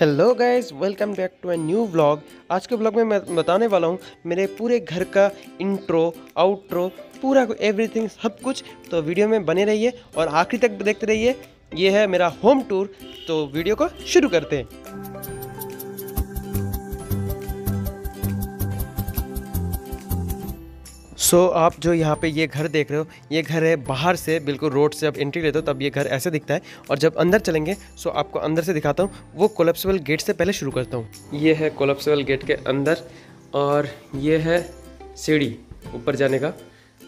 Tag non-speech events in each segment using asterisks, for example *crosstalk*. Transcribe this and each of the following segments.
Hello guys welcome back to a new vlog आज के vlog में मैं बताने वाला हूँ, मेरे पूरे घर का इंट्रो आउट्रो पूरा एवरीथिंग सब कुछ। तो वीडियो में बने रहिए और आखिरी तक देखते रहिए। ये है मेरा होम टूर तो वीडियो को शुरू करते हैं। सो so, आप जो यहाँ पे ये घर देख रहे हो ये घर है बाहर से बिल्कुल रोड से अब एंट्री लेते हो तब ये घर ऐसे दिखता है। और जब अंदर चलेंगे सो आपको अंदर से दिखाता हूँ वो कोलेप्सिबल गेट से पहले शुरू करता हूँ। ये है कोलेप्सिबल गेट के अंदर और ये है सीढ़ी ऊपर जाने का।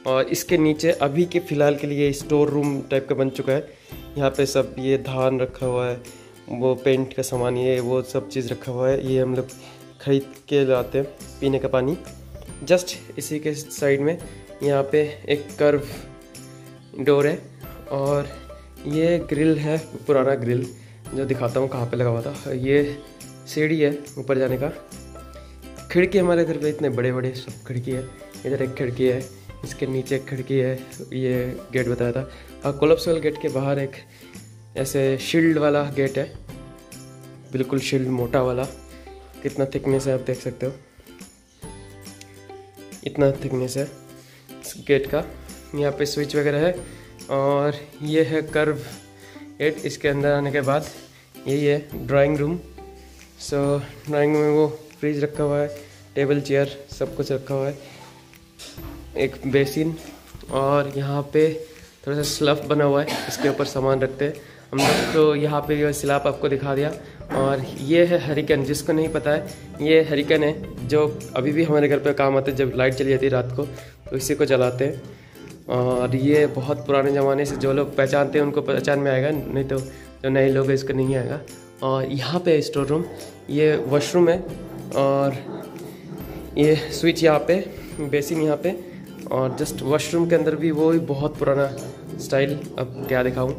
और इसके नीचे अभी के फ़िलहाल के लिए स्टोर रूम टाइप का बन चुका है। यहाँ पे सब ये धान रखा हुआ है वो पेंट का सामान ये वो सब चीज़ रखा हुआ है। ये हम लोग खरीद के लाते हैं पीने का पानी। जस्ट इसी के साइड में यहाँ पे एक कर्व डोर है और ये ग्रिल है, पुराना ग्रिल जो दिखाता हूँ कहाँ पे लगा हुआ था। ये सीढ़ी है ऊपर जाने का। खिड़की हमारे घर पे इतने बड़े बड़े सब खिड़की है। इधर एक खिड़की है, इसके नीचे एक खिड़की है, ये गेट बताया था। और कोलप्सल गेट के बाहर एक ऐसे शील्ड वाला गेट है। बिल्कुल शील्ड मोटा वाला। कितना थिकनेस है आप देख सकते हो। इतना थिकनेस है इस गेट का। यहाँ पे स्विच वगैरह है और ये है कर्व एट इसके अंदर आने के बाद यही है drawing room so drawing room में वो फ्रिज रखा हुआ है टेबल चेयर सब कुछ रखा हुआ है। एक बेसिन और यहाँ पे थोड़ा सा स्लफ बना हुआ है, इसके ऊपर सामान रखते हैं। हम लोग तो यहाँ पे ये स्लैब आपको दिखा दिया और ये है हरिकन जिसको नहीं पता है ये हरिकन है जो अभी भी हमारे घर पे काम आते हैं जब लाइट चली जाती है रात को तो इसी को जलाते हैं। और ये बहुत पुराने ज़माने से जो लोग पहचानते हैं उनको पहचान में आएगा नहीं तो जो नए लोग हैं इसको नहीं आएगा। और यहाँ पे स्टोर रूम ये वॉशरूम है और ये स्विच यहाँ पे बेसिन यहाँ पे और जस्ट वॉशरूम के अंदर भी वो बहुत पुराना स्टाइल अब क्या दिखाऊँ।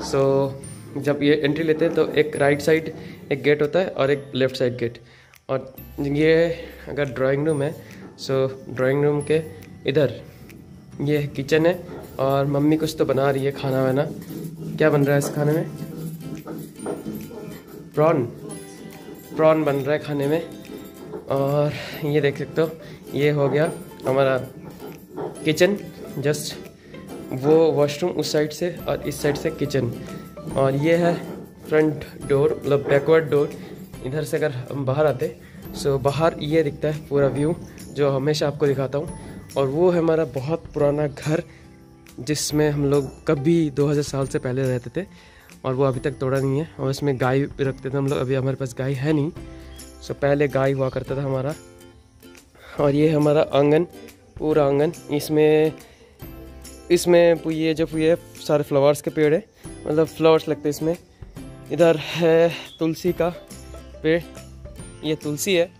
सो so, जब ये एंट्री लेते हैं तो एक राइट साइड एक गेट होता है और एक लेफ़्ट साइड गेट और ये अगर ड्राइंग रूम है सो ड्राइंग रूम के इधर ये किचन है और मम्मी कुछ तो बना रही है खाना वाना. क्या बन रहा है इस खाने में? प्रॉन प्रॉन बन रहा है खाने में. और ये देख सकते हो, ये हो गया हमारा किचन जस्ट वो वॉशरूम उस साइड से और इस साइड से किचन और ये है फ्रंट डोर मतलब बैकवर्ड डोर इधर से अगर हम बाहर आते सो बाहर ये दिखता है पूरा व्यू जो हमेशा आपको दिखाता हूँ। और वो है हमारा बहुत पुराना घर, जिसमें हम लोग कभी 2000 साल से पहले रहते थे, और वो अभी तक तोड़ा नहीं है। और इसमें गाय भी रखते थे हम लोग, अभी हमारे पास गाय है नहीं। सो पहले गाय हुआ करता था हमारा। और ये हमारा आँगन, पूरा आँगन। इसमें इसमें ये जो ये सारे फ्लावर्स के पेड़ है मतलब फ्लावर्स लगते हैं इसमें। इधर है तुलसी का पेड़। ये तुलसी है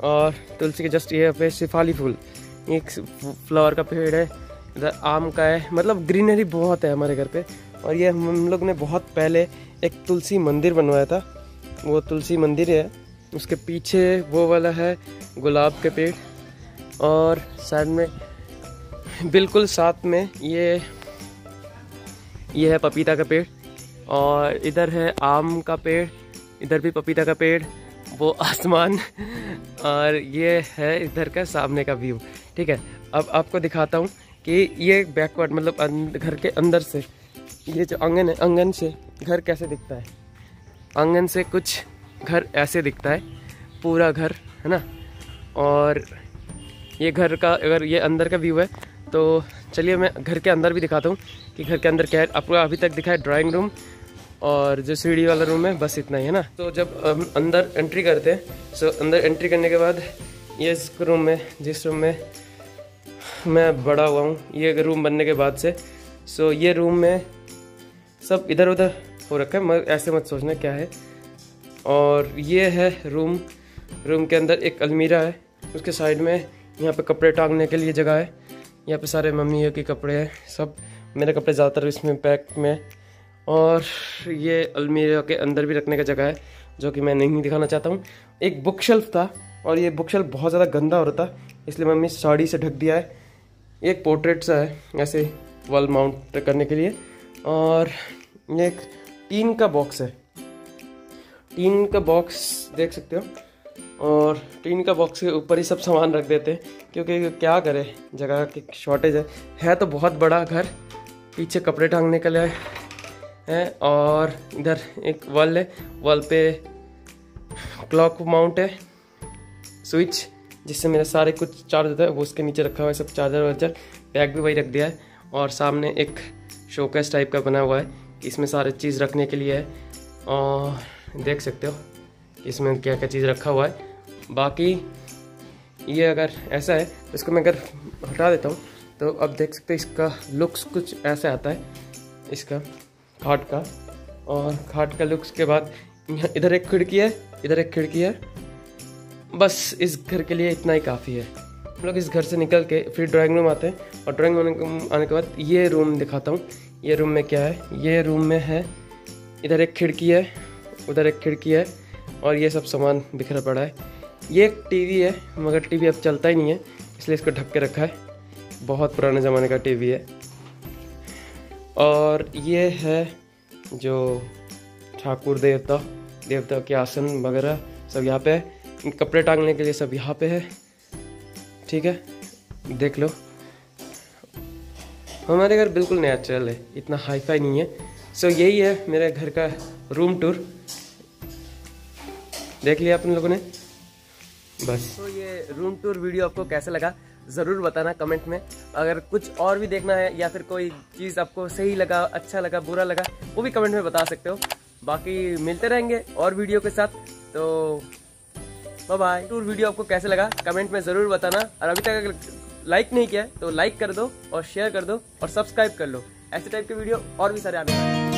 और तुलसी के जस्ट ये पे शिफाली फूल। एक फ्लावर का पेड़ है। इधर आम का है। मतलब ग्रीनरी बहुत है हमारे घर पे। और ये हम लोग ने बहुत पहले एक तुलसी मंदिर बनवाया था। वो तुलसी मंदिर है। उसके पीछे वो वाला है गुलाब के पेड़। और साइड में बिल्कुल साथ में ये ये है पपीता का पेड़, और इधर है आम का पेड़, इधर भी पपीता का पेड़, वो *laughs* आसमान, और ये है इधर का सामने का व्यू ठीक है? अब आपको दिखाता हूँ कि ये बैकवर्ड मतलब घर के अंदर से, ये जो आँगन है, आँगन से घर कैसे दिखता है? आँगन से कुछ घर ऐसे दिखता है, पूरा घर, है ना? और ये घर का, अगर ये अंदर का व्यू है तो चलिए मैं घर के अंदर भी दिखाता हूँ कि घर के अंदर क्या है। आपको अभी तक दिखा है ड्राइंग रूम और जो सीढ़ी वाला रूम है, बस इतना ही, है ना? तो जब हम अंदर एंट्री करते हैं सो अंदर एंट्री करने के बाद ये इस रूम में, जिस रूम में मैं बड़ा हुआ हूँ, ये रूम बनने के बाद से सो ये रूम में सब इधर उधर हो रखा है मगर ऐसे मत सोचना क्या है। और ये है रूम रूम के अंदर एक अलमीरा है, उसके साइड में यहाँ पे कपड़े टांगने के लिए जगह है। यहाँ पे सारे मम्मी के कपड़े हैं, सब मेरे कपड़े ज़्यादातर इसमें पैक में। और ये अलमीरा के अंदर भी रखने का जगह है, जो कि मैं नहीं दिखाना चाहता हूँ। एक बुक शेल्फ था, और ये बुक शेल्फ बहुत ज़्यादा गंदा हो रहा था, इसलिए मम्मी साड़ी से ढक दिया है। एक पोर्ट्रेट सा है, ऐसे वॉल माउंट करने के लिए। और ये एक टीन का बॉक्स है। टीन का बॉक्स देख सकते हो। और टीन का बॉक्स के ऊपर ही सब सामान रख देते हैं, क्योंकि क्या करे, जगह की शॉर्टेज है। है तो बहुत बड़ा घर, पीछे कपड़े टांगने के लिए है, और इधर एक वॉल है, वॉल पे क्लॉक माउंट है, स्विच, जिससे मेरे सारे कुछ चार्ज होता है, वो उसके नीचे रखा हुआ है, सब चार्जर वार्जर, बैग भी वही रख दिया है, और सामने एक शोकेस टाइप का बना हुआ है, इसमें सारे चीज़ रखने के लिए है, और देख सकते हो इसमें क्या क्या चीज़ रखा हुआ है। बाकी ये अगर ऐसा है, इसको मैं अगर हटा देता हूँ तो अब देख सकते हो इसका लुक्स कुछ ऐसा आता है, इसका खाट का। और खाट का लुक्स के बाद इधर एक खिड़की है, इधर एक खिड़की है। बस इस घर के लिए इतना ही काफ़ी है। हम लोग इस घर से निकल के फिर ड्राइंग रूम आते हैं। और ड्राइंग रूम आने के बाद ये रूम दिखाता हूँ। ये रूम में क्या है? ये रूम में है, इधर एक खिड़की है, उधर एक खिड़की है। और ये सब सामान बिखरा पड़ा है। ये एक टीवी है, मगर टीवी अब चलता ही नहीं है, इसलिए इसको ढक के रखा है। बहुत पुराने ज़माने का टीवी है। और ये है जो ठाकुर देवता देवता के आसन वगैरह सब यहाँ पे है। कपड़े टांगने के लिए सब यहाँ पे है। ठीक है, देख लो। हमारे घर बिल्कुल नया चल है, इतना हाई फाई नहीं है। सो यही है मेरे घर का रूम टूर देख लिया अपन लोगों ने? बस। तो ये रूम टूर वीडियो आपको कैसा लगा? ज़रूर बताना कमेंट में। अगर कुछ और भी देखना है या फिर कोई चीज़ आपको सही लगा अच्छा लगा, बुरा लगा, वो भी कमेंट में बता सकते हो। बाकी मिलते रहेंगे और वीडियो के साथ। तो बाय टूर वीडियो आपको कैसे लगा? कमेंट में ज़रूर बताना। और अभी तक अगर लाइक नहीं किया तो लाइक कर दो और शेयर कर दो और सब्सक्राइब कर लो। ऐसे टाइप के वीडियो और भी सारे आने